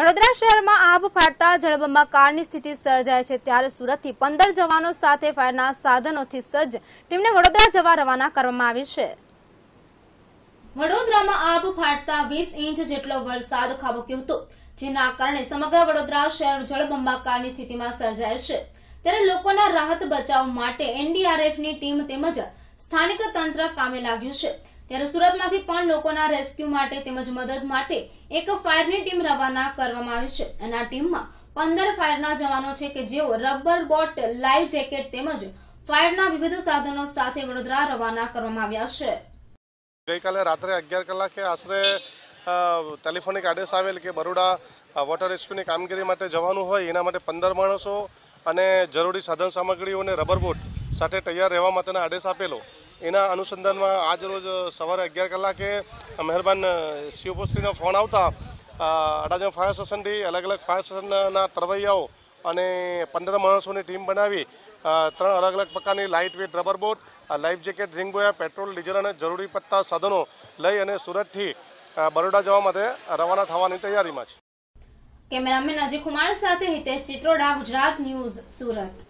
વડોદરા શહેરમાં આભ ફાટતા જળબંબાકારની સ્થિતિ સર્જાય છે ત્યારે સુરતથી પંદર જવાનો સાથે ફાયરના સાધનોથી સજ્જ ટીમને વડોદરા જવા રવાના કરવામાં આવી છે. વડોદરામાં આભ ફાટતા વીસ ઇંચ જેટલો વરસાદ ખાબક્યો હતો, જેના કારણે સમગ્ર વડોદરા શહેર જળબંબાકારની સ્થિતિમાં સર્જાય છે. ત્યારે લોકોના રાહત બચાવ માટે એનડીઆરએફની ટીમ તેમજ સ્થાનિક તંત્ર કામે લાગ્યું છે. ત્યારે સુરતમાંથી પણ લોકોના રેસ્ક્યુ માટે તેમજ મદદ માટે એક ફાયરની ટીમ રવાના કરવામાં આવી છે. અને આ ટીમમાં પંદર ફાયરના જવાનો છે કે જેઓ રબર બોટ લાઈવ જેકેટ તેમજ ફાયરના વિવિધ સાધનો સાથે વડોદરા રવાના કરવામાં આવ્યા છે. ગઈકાલે રાત્રે અગિયાર કલાકે આશરે ટેલિફોનિક આદેશ આવેલ કે બરોડા વોટર રેસ્ક્યુની કામગીરી માટે જવાનું હોય, એના માટે પંદર માણસો અને જરૂરી સાધન સામગ્રીઓને રબર બોટ સાથે તૈયાર રહેવા માટેનો આદેશ આપેલો. એના અનુસંધાનમાં આજ રોજ સવારે અગિયાર કલાકે મહેરબાન સીઓપોશ્રીનો ફોન આવતા અડાજણ ફાયર સ્ટેશનથી અલગ અલગ ફાયર સ્ટેશનના તરવૈયાઓ અને પંદર માણસોની ટીમ બનાવી ત્રણ અલગ અલગ પ્રકારની light weight rubber boat life jacket ring buoy petrol diesel અને જરૂરી પડતા સાધનો લઈ અને સુરતથી બરોડા જવા માટે રવાના થવાની તૈયારીમાં છે. કેમેરામેન અજય કુમાર સાથે હિતેશ ચિત્રોડા ગુજરાત ન્યૂઝ સુરત.